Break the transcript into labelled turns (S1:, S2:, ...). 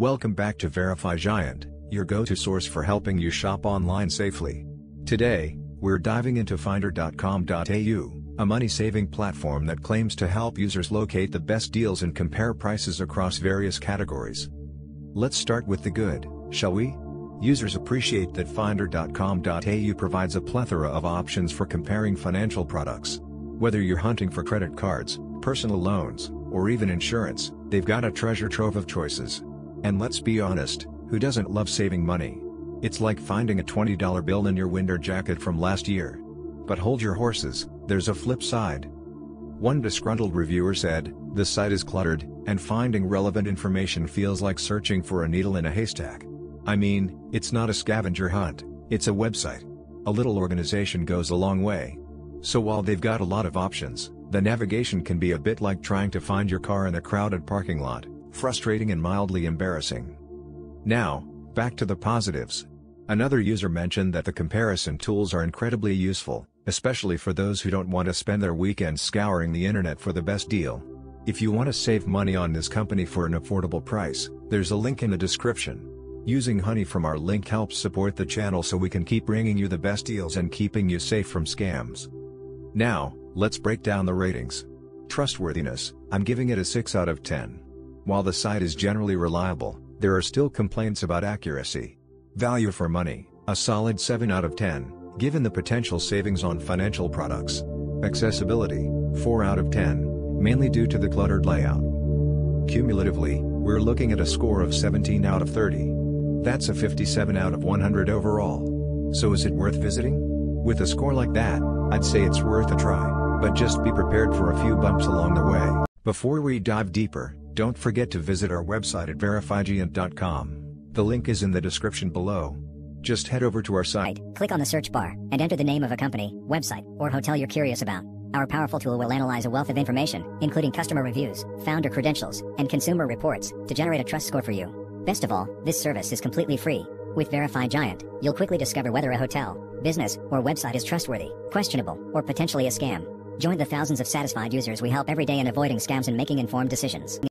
S1: Welcome back to Verify Giant, your go-to source for helping you shop online safely. Today, we're diving into finder.com.au, a money-saving platform that claims to help users locate the best deals and compare prices across various categories. Let's start with the good, shall we? Users appreciate that finder.com.au provides a plethora of options for comparing financial products. Whether you're hunting for credit cards, personal loans, or even insurance, they've got a treasure trove of choices. And let's be honest, who doesn't love saving money? It's like finding a $20 bill in your winter jacket from last year. But hold your horses, there's a flip side. One disgruntled reviewer said, the site is cluttered, and finding relevant information feels like searching for a needle in a haystack. I mean, it's not a scavenger hunt, it's a website. A little organization goes a long way. So while they've got a lot of options, the navigation can be a bit like trying to find your car in a crowded parking lot frustrating and mildly embarrassing. Now, back to the positives. Another user mentioned that the comparison tools are incredibly useful, especially for those who don't want to spend their weekends scouring the internet for the best deal. If you want to save money on this company for an affordable price, there's a link in the description. Using Honey from our link helps support the channel so we can keep bringing you the best deals and keeping you safe from scams. Now, let's break down the ratings. Trustworthiness, I'm giving it a 6 out of 10. While the site is generally reliable, there are still complaints about accuracy. Value for money, a solid 7 out of 10, given the potential savings on financial products. Accessibility, 4 out of 10, mainly due to the cluttered layout. Cumulatively, we're looking at a score of 17 out of 30. That's a 57 out of 100 overall. So is it worth visiting? With a score like that, I'd say it's worth a try, but just be prepared for a few bumps along the way. Before we dive deeper, don't forget to visit our website at verifygiant.com. The link is in the description below. Just head over to our site,
S2: click on the search bar, and enter the name of a company, website, or hotel you're curious about. Our powerful tool will analyze a wealth of information, including customer reviews, founder credentials, and consumer reports, to generate a trust score for you. Best of all, this service is completely free. With Verify Giant, you'll quickly discover whether a hotel, business, or website is trustworthy, questionable, or potentially a scam. Join the thousands of satisfied users we help every day in avoiding scams and making informed decisions.